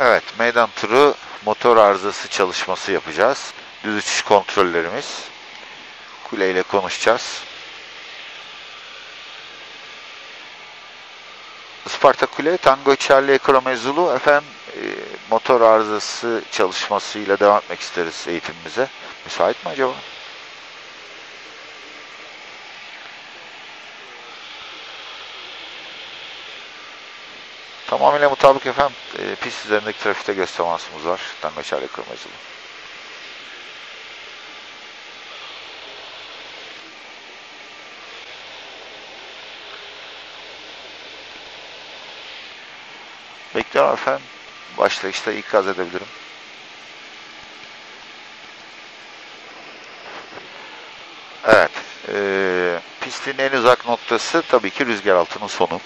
Evet, meydan turu motor arızası çalışması yapacağız. Düz uçuş kontrollerimiz. Kuleyle konuşacağız. Isparta Kule, Tango Charlie Ekrome Zulu. Efendim, e, motor arızası çalışmasıyla devam etmek isteriz eğitimimize. Müsait mi acaba? Tamamıyla mutabık efendim. E, pist üzerindeki trafikte göz var. Charlie Ekrome Zulu. Bekliyorum efendim. Başlayışta ikaz edebilirim. Evet. E, pistin en uzak noktası tabii ki rüzgar altının sonu.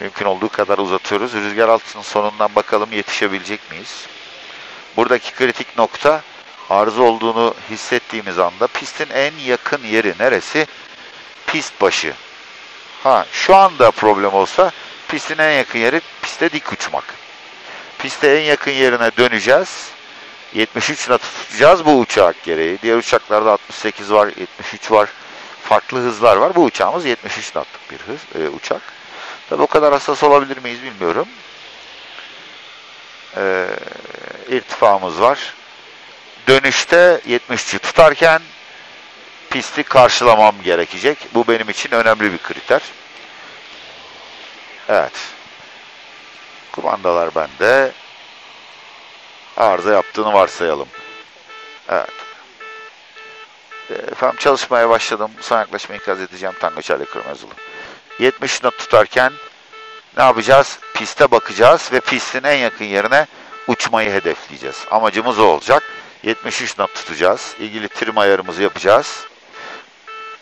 Mümkün olduğu kadar uzatıyoruz. Rüzgar altının sonundan bakalım yetişebilecek miyiz? Buradaki kritik nokta arıza olduğunu hissettiğimiz anda pistin en yakın yeri neresi? Pist başı. Ha şu anda problem olsa pistin en yakın yeri piste dik uçmak. Piste en yakın yerine döneceğiz. 73 knot tutacağız bu uçak gereği. Diğer uçaklarda 68 var, 73 var. Farklı hızlar var. Bu uçağımız 73 knotluk bir hız e, uçak. Tabi o kadar hassas olabilir miyiz bilmiyorum. E, irtifamız var. Dönüşte 73'ü tutarken pisti karşılamam gerekecek. Bu benim için önemli bir kriter. Evet. Kumandalar bende. Arıza yaptığını varsayalım. Evet. Efendim çalışmaya başladım. Son yaklaşmayı ikaz edeceğim. Tango Charlie Kırmızılı. 70 knot tutarken ne yapacağız? Piste bakacağız ve pistin en yakın yerine uçmayı hedefleyeceğiz. Amacımız o olacak. 73 knot tutacağız. İlgili trim ayarımızı yapacağız.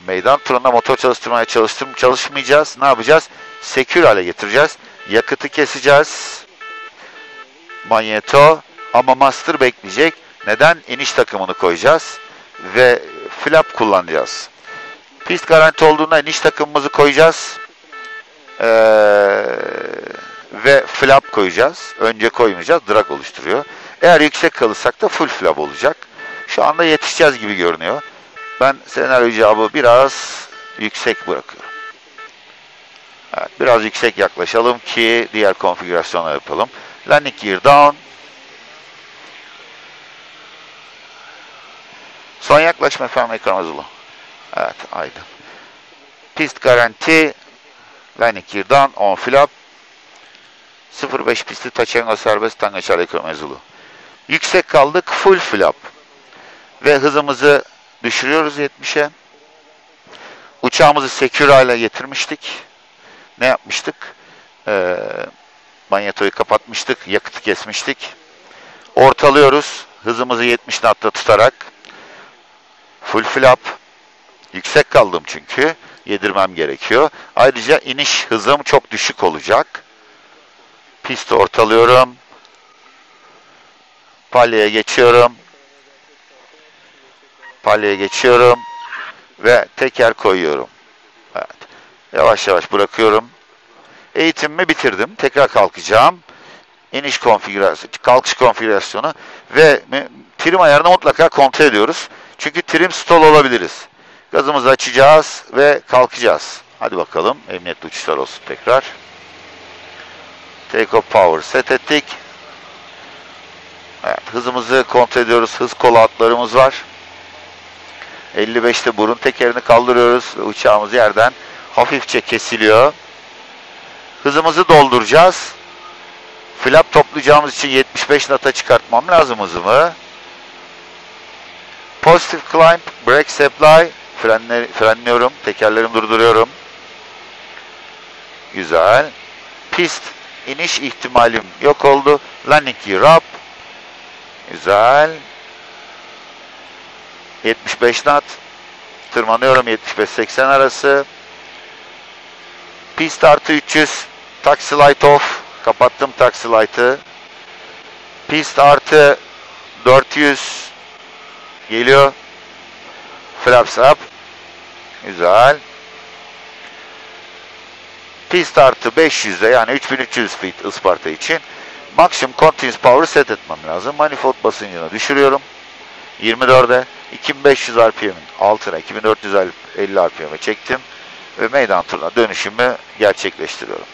Meydan turunda motor çalıştırmaya çalıştırm çalışmayacağız. Ne yapacağız? Sekür hale getireceğiz. Yakıtı keseceğiz. Manyeto ama master bekleyecek. Neden? İniş takımını koyacağız ve flap kullanacağız. Pist garanti olduğunda iniş takımımızı koyacağız. Ee, ve flap koyacağız. Önce koymayacağız. Drag oluşturuyor. Eğer yüksek kalırsak da full flap olacak. Şu anda yetişeceğiz gibi görünüyor. Ben senaryo cevabı biraz yüksek bırakıyorum. Evet, biraz yüksek yaklaşalım ki diğer konfigürasyonları yapalım. Landing gear down. Son yaklaşma efendim ekran hazırlı. Evet aydın. Pist garanti. Gear down. On flap. 05 pisti Taçengo serbest tangaçar ekran hazırlı. Yüksek kaldık. Full flap. Ve hızımızı düşürüyoruz 70'e. Uçağımızı Secura ile getirmiştik. Ne yapmıştık? Ee, manyetoyu kapatmıştık. Yakıtı kesmiştik. Ortalıyoruz. Hızımızı 70 knotta tutarak. Full flap. Yüksek kaldım çünkü. Yedirmem gerekiyor. Ayrıca iniş hızım çok düşük olacak. Pisti ortalıyorum. Palyaya geçiyorum. Palyaya geçiyorum. Ve teker koyuyorum. Evet. Yavaş yavaş bırakıyorum. Eğitimimi bitirdim. Tekrar kalkacağım. İniş konfigürasyonu, kalkış konfigürasyonu ve trim ayarını mutlaka kontrol ediyoruz. Çünkü trim stall olabiliriz. Gazımızı açacağız ve kalkacağız. Hadi bakalım. Emniyetli uçuşlar olsun tekrar. Take off power set ettik. Evet, hızımızı kontrol ediyoruz. Hız kol atlarımız var. 55'te burun tekerini kaldırıyoruz ve uçağımız yerden hafifçe kesiliyor. Hızımızı dolduracağız. Flap toplayacağımız için 75 nata çıkartmam lazım hızımı. Positive climb, brake supply, frenler, frenliyorum, tekerlerimi durduruyorum. Güzel. Pist, iniş ihtimalim yok oldu. Landing gear up. Güzel. 75 knot. Tırmanıyorum 75-80 arası. Pist artı 300. Taxi light off. Kapattım taxi light'ı. Pist artı 400. Geliyor. Flaps up. Güzel. Pist artı 500'de yani 3300 feet Isparta için Maksimum continuous power'ı set etmem lazım. Manifold basıncını düşürüyorum. 24'e 2500 RPM'in altına 2450 RPM'e çektim ve meydan turuna dönüşümü gerçekleştiriyorum.